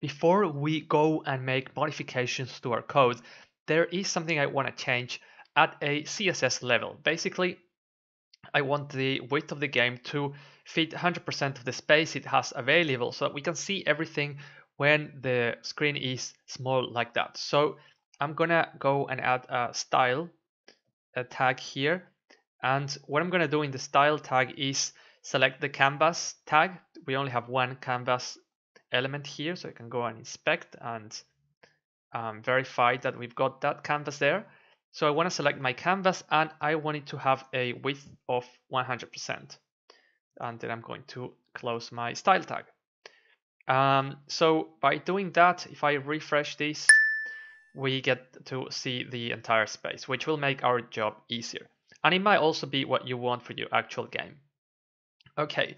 before we go and make modifications to our code, there is something I want to change at a CSS level. Basically, I want the width of the game to fit 100% of the space it has available so that we can see everything when the screen is small like that. So I'm gonna go and add a style a tag here. And what I'm gonna do in the style tag is select the canvas tag. We only have one canvas element here, so I can go and inspect and um, verify that we've got that canvas there. So I want to select my canvas and I want it to have a width of 100%. And then I'm going to close my style tag. Um, so by doing that, if I refresh this, we get to see the entire space, which will make our job easier. And it might also be what you want for your actual game. Okay,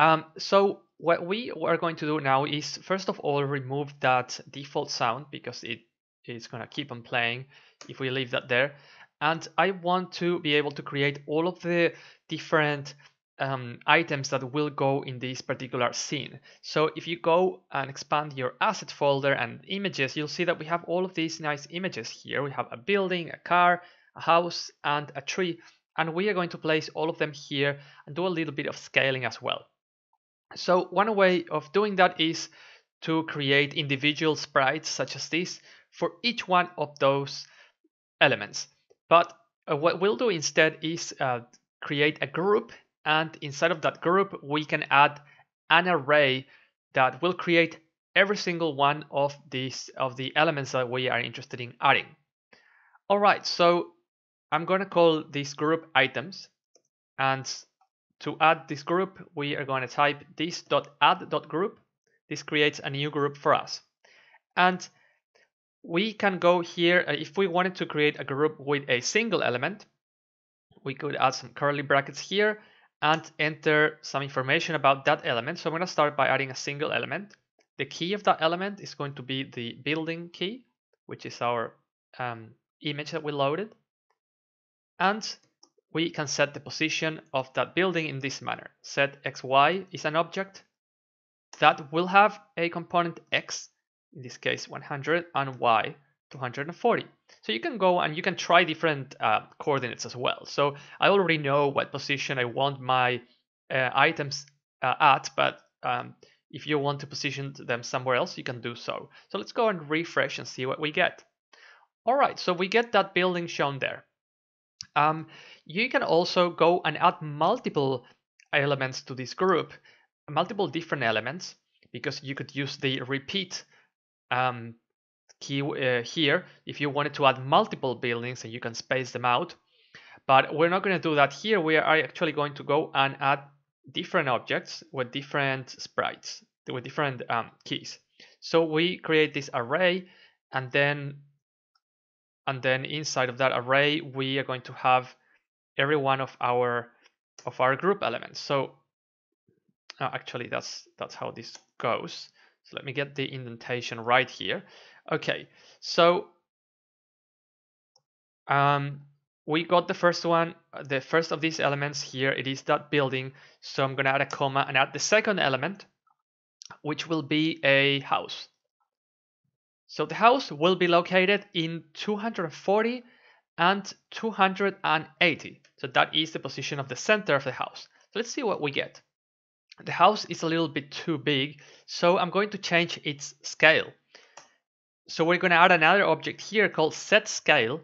um, so what we are going to do now is first of all remove that default sound because it is going to keep on playing if we leave that there. And I want to be able to create all of the different um, items that will go in this particular scene. So if you go and expand your asset folder and images, you'll see that we have all of these nice images here. We have a building, a car, a house, and a tree. And we are going to place all of them here and do a little bit of scaling as well. So one way of doing that is to create individual sprites such as this for each one of those elements. But uh, what we'll do instead is uh, create a group and inside of that group we can add an array that will create every single one of these of the elements that we are interested in adding. All right, so I'm going to call this group items and to add this group, we are going to type this.add.group. This creates a new group for us. And we can go here, uh, if we wanted to create a group with a single element, we could add some curly brackets here and enter some information about that element. So I'm going to start by adding a single element. The key of that element is going to be the building key, which is our um, image that we loaded. And we can set the position of that building in this manner. Set xy is an object that will have a component x, in this case 100, and y 240. So you can go and you can try different uh, coordinates as well. So I already know what position I want my uh, items uh, at, but um, if you want to position them somewhere else, you can do so. So let's go and refresh and see what we get. All right, so we get that building shown there. Um, you can also go and add multiple elements to this group, multiple different elements, because you could use the repeat um, key uh, here if you wanted to add multiple buildings and you can space them out. But we're not going to do that here. We are actually going to go and add different objects with different sprites, with different um, keys. So we create this array and then and then inside of that array we are going to have every one of our of our group elements. So uh, actually that's that's how this goes. So let me get the indentation right here. Okay, so um, we got the first one, the first of these elements here, it is that building. So I'm gonna add a comma and add the second element, which will be a house. So the house will be located in 240 and 280. So that is the position of the center of the house. So let's see what we get. The house is a little bit too big, so I'm going to change its scale. So we're going to add another object here called set scale,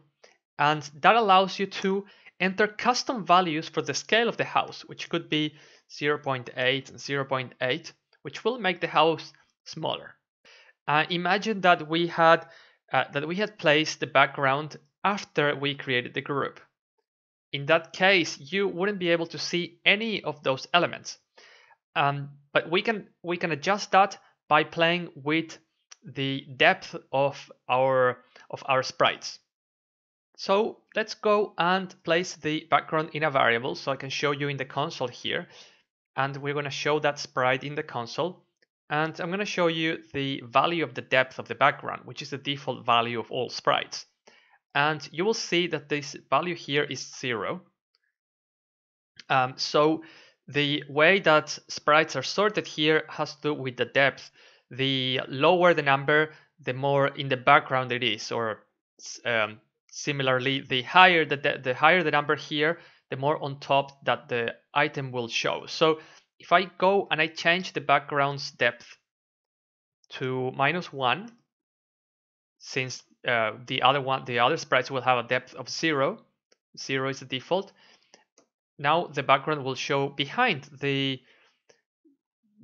and that allows you to enter custom values for the scale of the house, which could be 0.8 and 0.8, which will make the house smaller. Uh, imagine that we had uh, that we had placed the background after we created the group. In that case, you wouldn't be able to see any of those elements. Um, but we can we can adjust that by playing with the depth of our of our sprites. So let's go and place the background in a variable so I can show you in the console here. And we're going to show that sprite in the console. And I'm going to show you the value of the depth of the background, which is the default value of all sprites. And you will see that this value here is zero. Um, so the way that sprites are sorted here has to do with the depth. the lower the number, the more in the background it is, or um, similarly, the higher the, the higher the number here, the more on top that the item will show. So if I go and I change the background's depth to minus one, since uh, the other one, the other sprites will have a depth of zero, zero is the default. Now the background will show behind the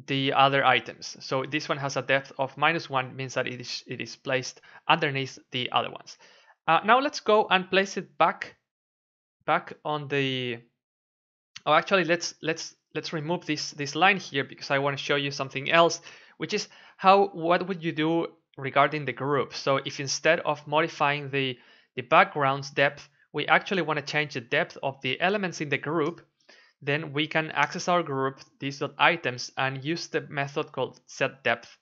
the other items. So this one has a depth of minus one, means that it is it is placed underneath the other ones. Uh, now let's go and place it back back on the. Oh, actually, let's let's let's remove this this line here because I want to show you something else, which is how what would you do regarding the group. So if instead of modifying the the background's depth, we actually want to change the depth of the elements in the group, then we can access our group these items and use the method called set depth.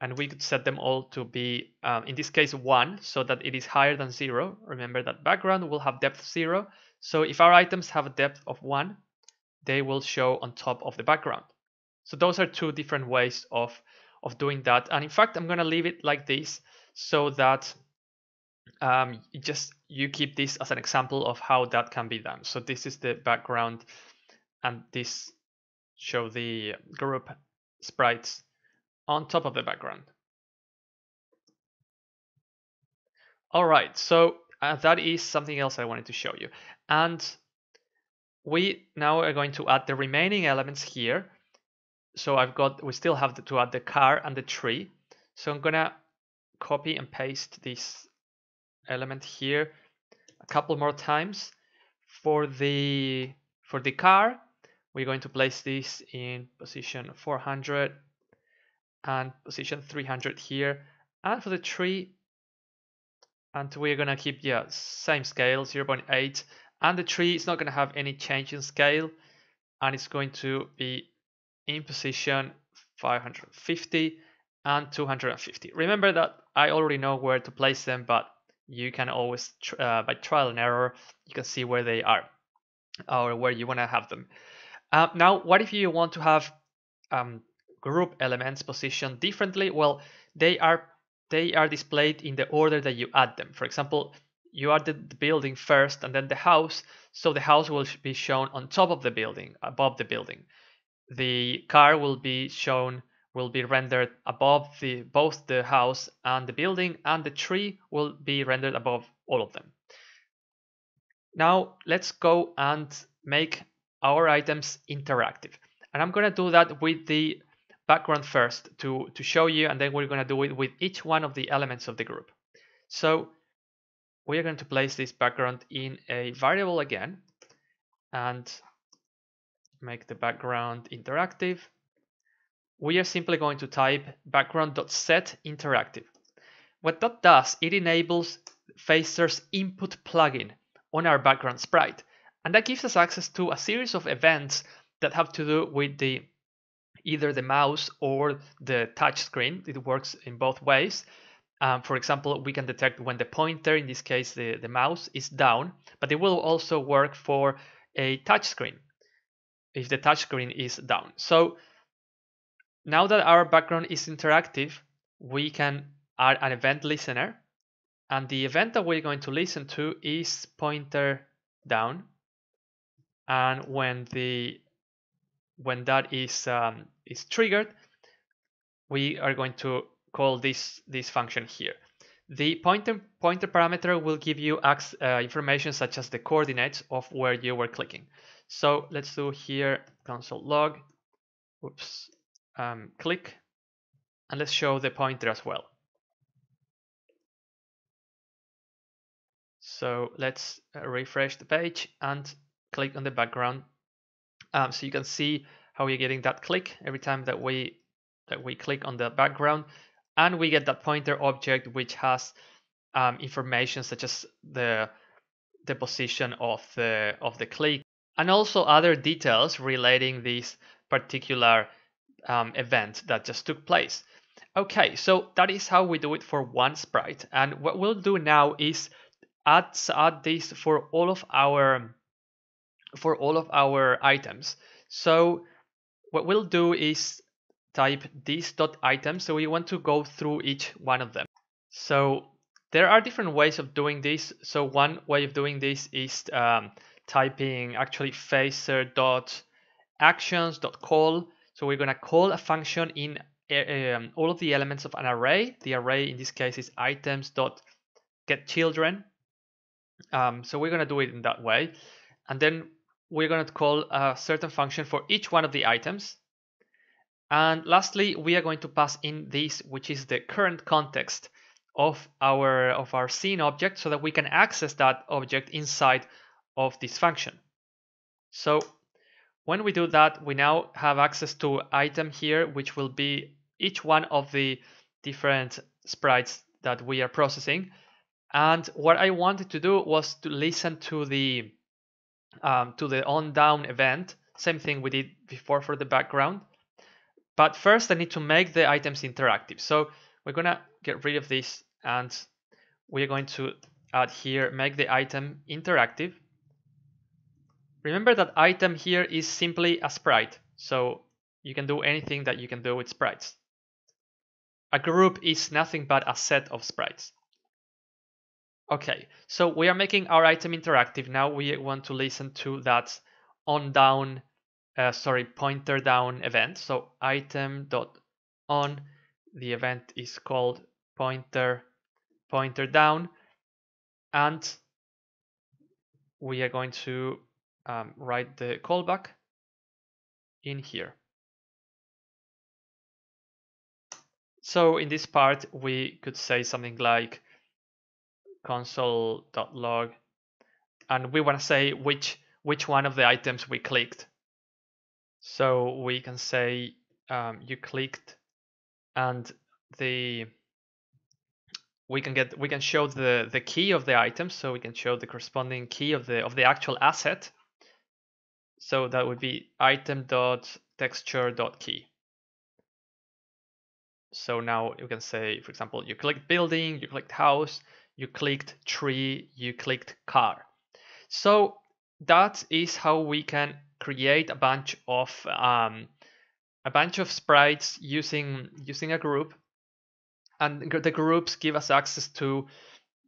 And we could set them all to be, um, in this case, one, so that it is higher than zero. Remember that background will have depth zero. So if our items have a depth of one, they will show on top of the background. So those are two different ways of, of doing that. And in fact, I'm going to leave it like this so that um, just you keep this as an example of how that can be done. So this is the background and this show the group sprites on top of the background. All right, so uh, that is something else I wanted to show you. And we now are going to add the remaining elements here. So I've got, we still have to add the car and the tree. So I'm gonna copy and paste this element here a couple more times. For the, for the car, we're going to place this in position 400 and position 300 here. And for the tree, and we're gonna keep yeah same scale 0.8 and the tree is not going to have any change in scale and it's going to be in position 550 and 250 remember that i already know where to place them but you can always uh, by trial and error you can see where they are or where you want to have them. Uh, now what if you want to have um, group elements positioned differently? Well they are they are displayed in the order that you add them. For example you added the building first and then the house, so the house will be shown on top of the building, above the building. The car will be shown, will be rendered above the both the house and the building, and the tree will be rendered above all of them. Now let's go and make our items interactive. And I'm gonna do that with the background first to, to show you, and then we're gonna do it with each one of the elements of the group. So we are going to place this background in a variable again and make the background interactive. We are simply going to type background.set interactive. What that does, it enables Phaser's input plugin on our background sprite. And that gives us access to a series of events that have to do with the either the mouse or the touch screen. It works in both ways. Um, for example, we can detect when the pointer, in this case the, the mouse, is down, but it will also work for a touch screen if the touch screen is down. So now that our background is interactive, we can add an event listener. And the event that we're going to listen to is pointer down. And when the when that is um, is triggered, we are going to call this, this function here. The pointer, pointer parameter will give you uh, information such as the coordinates of where you were clicking. So let's do here console log, oops, um, click, and let's show the pointer as well. So let's uh, refresh the page and click on the background. Um, so you can see how we're getting that click every time that we that we click on the background and we get that pointer object which has um, information such as the the position of the of the click and also other details relating this particular um, event that just took place. Okay, so that is how we do it for one sprite. And what we'll do now is add, add this for all of our for all of our items. So what we'll do is type this dot item. So we want to go through each one of them. So there are different ways of doing this. So one way of doing this is um, typing actually phaser dot actions dot call. So we're gonna call a function in um, all of the elements of an array. The array in this case is items dot get children. Um, so we're gonna do it in that way, and then we're gonna call a certain function for each one of the items. And lastly, we are going to pass in this, which is the current context of our of our scene object, so that we can access that object inside of this function. So when we do that, we now have access to item here, which will be each one of the different sprites that we are processing. And what I wanted to do was to listen to the um, to the on down event. Same thing we did before for the background. But first I need to make the items interactive. So we're gonna get rid of this and we're going to add here, make the item interactive. Remember that item here is simply a sprite. So you can do anything that you can do with sprites. A group is nothing but a set of sprites. Okay, so we are making our item interactive. Now we want to listen to that on down, uh, sorry, pointer down event. So item dot on, the event is called pointer pointer down, and we are going to um, write the callback in here. So in this part, we could say something like console.log and we want to say which which one of the items we clicked. So we can say um, you clicked and the we can get we can show the the key of the item. So we can show the corresponding key of the of the actual asset. So that would be item dot texture dot key so now you can say for example you clicked building you clicked house you clicked tree, you clicked car. So that is how we can create a bunch of um, a bunch of sprites using using a group, and the groups give us access to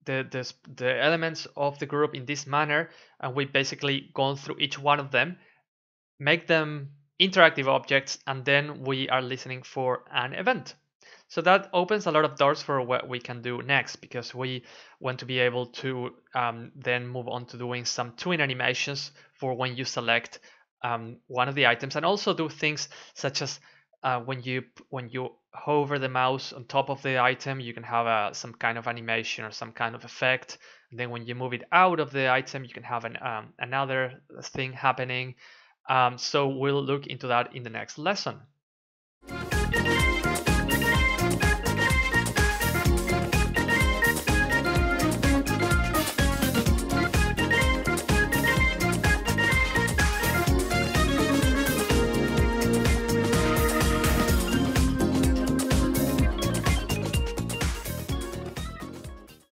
the, the the elements of the group in this manner, and we basically go through each one of them, make them interactive objects, and then we are listening for an event. So that opens a lot of doors for what we can do next because we want to be able to um, then move on to doing some tween animations for when you select um, one of the items and also do things such as uh, when you when you hover the mouse on top of the item you can have a, some kind of animation or some kind of effect. And then when you move it out of the item you can have an, um, another thing happening. Um, so we'll look into that in the next lesson